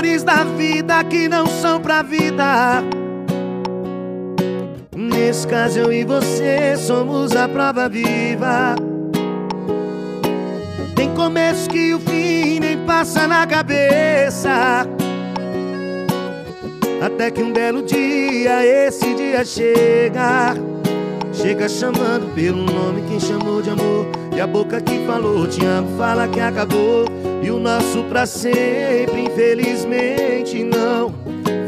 dores da vida que não são pra vida. Nesse caso eu e você somos a prova viva. Tem começo que o fim nem passa na cabeça. Até que um belo dia, esse dia chega. Chega chamando pelo nome quem chamou de amor. E a boca que falou te amo fala que acabou. E o nosso pra sempre, infelizmente, não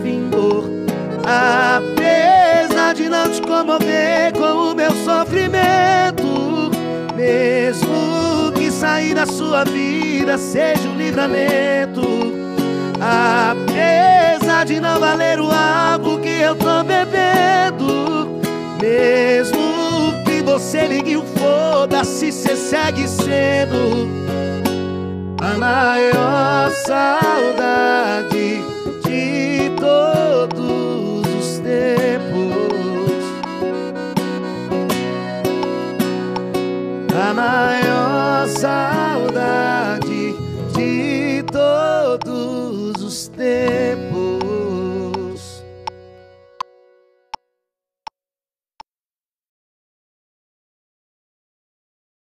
vingou. Apesar de não te comover com o meu sofrimento, mesmo que sair da sua vida seja um livramento. Apesar de não valer o álcool que eu tô bebendo, você ligue o foda-se, cê segue sendo a maior saudade de todos os tempos. A maior saudade de todos os tempos.